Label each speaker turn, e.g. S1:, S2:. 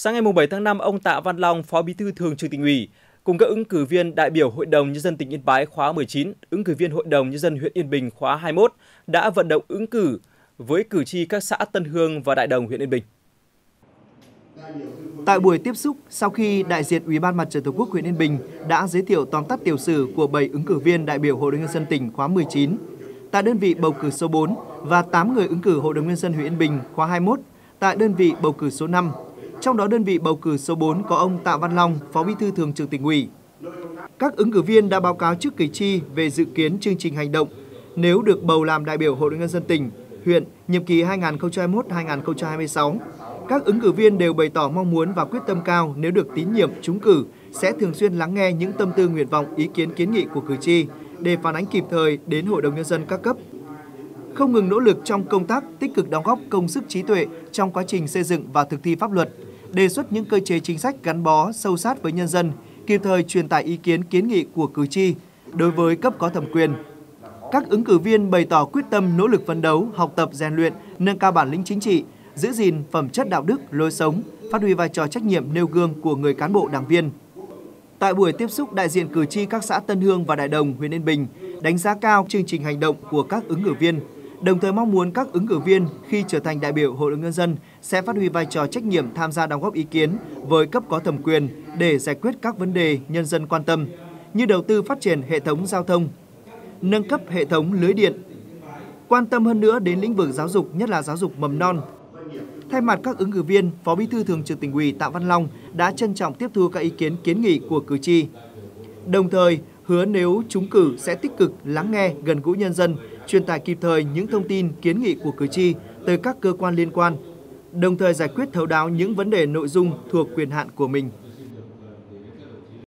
S1: Sáng ngày 7 tháng 5, ông Tạ Văn Long, Phó Bí thư Thường trực Tỉnh ủy, cùng các ứng cử viên đại biểu Hội đồng Nhân dân tỉnh Yên Bái khóa 19, ứng cử viên Hội đồng Nhân dân huyện Yên Bình khóa 21 đã vận động ứng cử với cử tri các xã Tân Hương và Đại Đồng huyện Yên Bình.
S2: Tại buổi tiếp xúc, sau khi đại diện Ủy ban Mặt trận Tổ quốc huyện Yên Bình đã giới thiệu tóm tắt tiểu sử của 7 ứng cử viên đại biểu Hội đồng nhân dân tỉnh khóa 19, tại đơn vị bầu cử số 4 và 8 người ứng cử Hội đồng nhân dân huyện Yên Bình khóa 21 tại đơn vị bầu cử số 5. Trong đó đơn vị bầu cử số 4 có ông Tạ Văn Long, Phó Bí thư Thường trực tỉnh ủy. Các ứng cử viên đã báo cáo trước cử tri về dự kiến chương trình hành động nếu được bầu làm đại biểu Hội đồng nhân dân tỉnh, huyện nhiệm kỳ 2021-2026 các ứng cử viên đều bày tỏ mong muốn và quyết tâm cao nếu được tín nhiệm trúng cử sẽ thường xuyên lắng nghe những tâm tư nguyện vọng, ý kiến kiến nghị của cử tri để phản ánh kịp thời đến Hội đồng nhân dân các cấp. Không ngừng nỗ lực trong công tác tích cực đóng góp công sức trí tuệ trong quá trình xây dựng và thực thi pháp luật, đề xuất những cơ chế chính sách gắn bó sâu sát với nhân dân, kịp thời truyền tải ý kiến kiến nghị của cử tri đối với cấp có thẩm quyền. Các ứng cử viên bày tỏ quyết tâm nỗ lực phấn đấu, học tập rèn luyện, nâng cao bản lĩnh chính trị, giữ gìn phẩm chất đạo đức, lối sống, phát huy vai trò trách nhiệm nêu gương của người cán bộ đảng viên. Tại buổi tiếp xúc, đại diện cử tri các xã Tân Hương và Đại Đồng, huyện Yên Bình đánh giá cao chương trình hành động của các ứng cử viên, đồng thời mong muốn các ứng cử viên khi trở thành đại biểu Hội đồng nhân dân sẽ phát huy vai trò trách nhiệm tham gia đóng góp ý kiến với cấp có thẩm quyền để giải quyết các vấn đề nhân dân quan tâm như đầu tư phát triển hệ thống giao thông, nâng cấp hệ thống lưới điện, quan tâm hơn nữa đến lĩnh vực giáo dục, nhất là giáo dục mầm non, Thay mặt các ứng cử viên, Phó Bí thư Thường trực Tỉnh ủy Tạ Văn Long đã trân trọng tiếp thu các ý kiến kiến nghị của cử tri. Đồng thời, hứa nếu trúng cử sẽ tích cực lắng nghe, gần gũi nhân dân, truyền tải kịp thời những thông tin kiến nghị của cử tri tới các cơ quan liên quan, đồng thời giải quyết thấu đáo những vấn đề nội dung thuộc quyền hạn của mình.